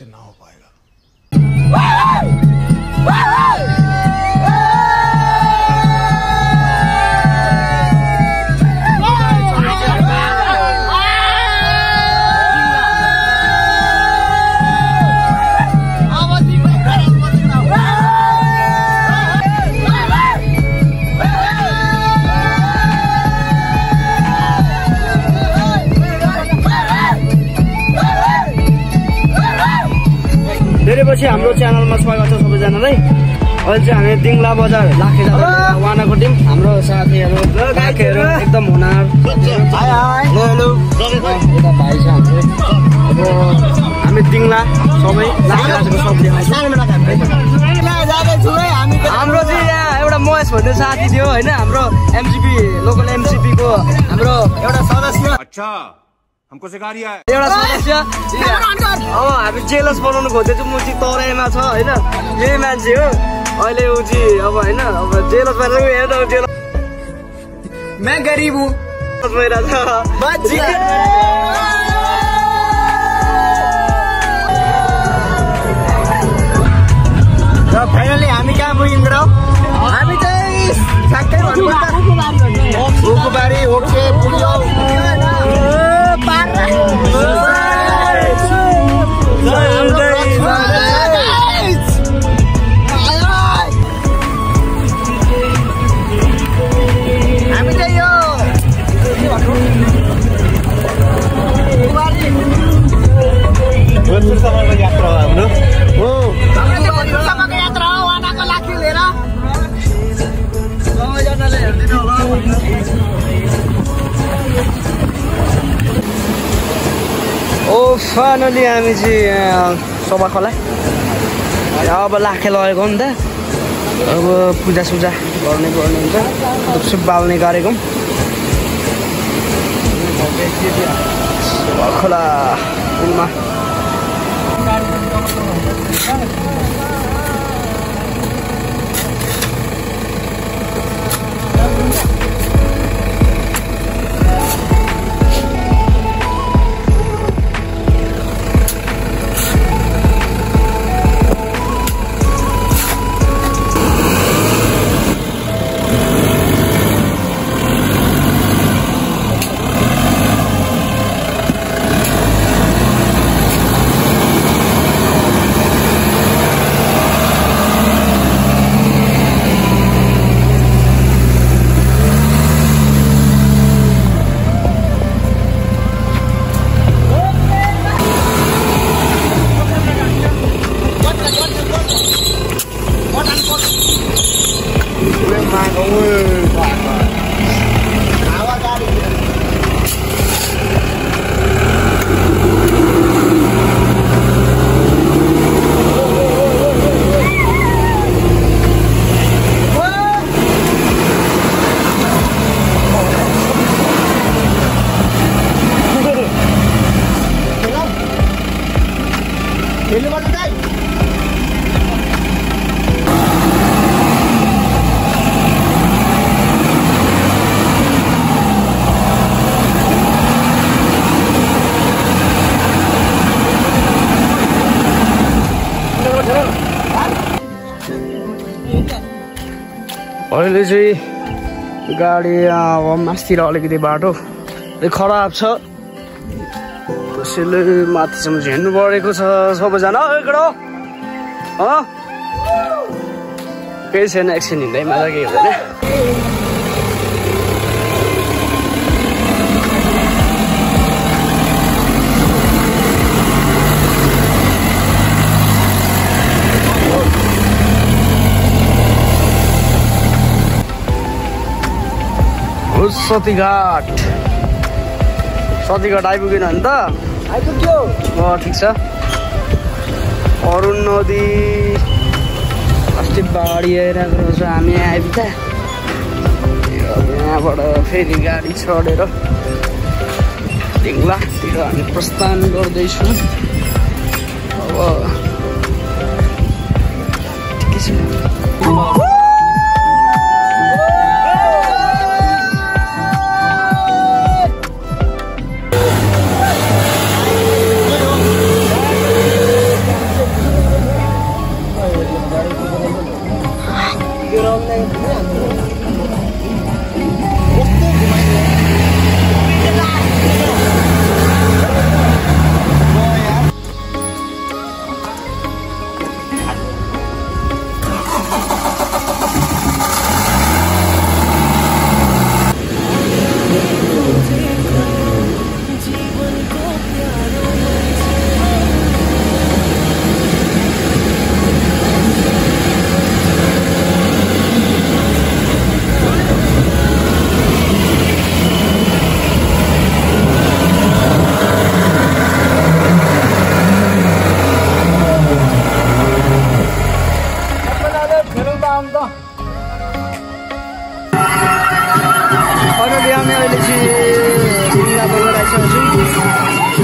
तुमसे ना हो पाएगा। धेरै पछि हाम्रो च्यानलमा स्वागत छ सबैजनालाई। अहिले चाहिँ हामी दिङ्ला बजार लाखे उहाँको टिम हाम्रो साथीहरू लाखेहरू एकदम हुनार। हेलो यता भाइ छ हाम्रो। अब हामी दिङ्ला सबै हाम्रो चाहिँ यहाँ एउटा महेश भन्ने साथी थियो होइन हाम्रो एमजिपी लोकल एमजिपीको हाम्रो एउटा सदस्य। अच्छा। हमको सिखा रिया है एउटा सदस्य अब हामी जेलस बनाउनु खोज्दैछौँ म चाहिँ तराईमा छ होइन यही मान्छे हो अहिले ऊ चाहिँ अब होइन अब जेलस भएर हेर्नु जेलस मैं गरीब हूँ र फाइनली हामी कहाँ पुग्यौँ र हामी चाहिँ ठ्याक्कै भन्नुपर्दा उखुबारी ओके पुग्यो फाइनली हामी चाहिँ सभा खोला अब लाखे लगेको नि त अब पूजा सुजा गर्ने गर्ने हुन्छ धुपसुप बाल्ने गरेको खोला पुलमा Ele vai cair. अहिले चाहिँ गाडी मास्तिर अलिकति बाटो। खराब छ। त्यसैले माथिसम्म हिँड्नु परेको छ। सबैजना केही छैन एकछिन हिँड्दैमा त केही हुँदैन सतीघाट। सतीघाट आइपुगेन भने त? आइपुग्यो। ठिक छ। अरुण नदी। अस्ति बाढी आइरहेको छ हामी यहाँ आइपुग्दा यहाँबाट फेरि गाडी चढेर ढिङ्लातिर हामी प्रस्थान गर्दैछौँ। अब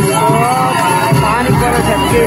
पानी परेको छ के